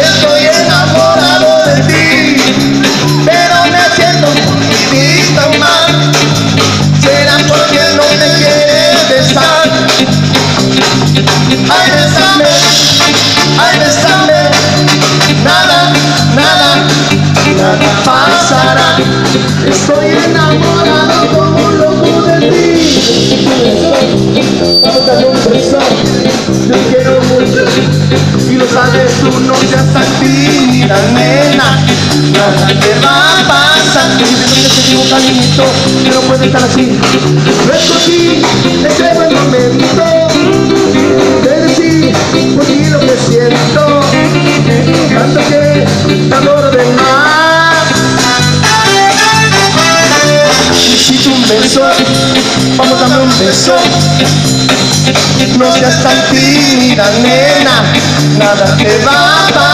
estoy enamorado de ti, pero me siento un poquitito mal. Será porque no me quieres besar. Ay, besame, ay, besame. Nada, nada, nada pasará. Estoy enamorado como un loco de ti. Un beso. Tú no seas tan tímida, nena. Nada te va a pasar. Y siento que te digo cariñito, que no puede estar así. No es por ti, te creo el momento. De decir por ti lo que siento. Tanto que te adoro de más. Necesito un beso, vamos a darme un beso. No seas tan tímida, nena, nada te va a pasar.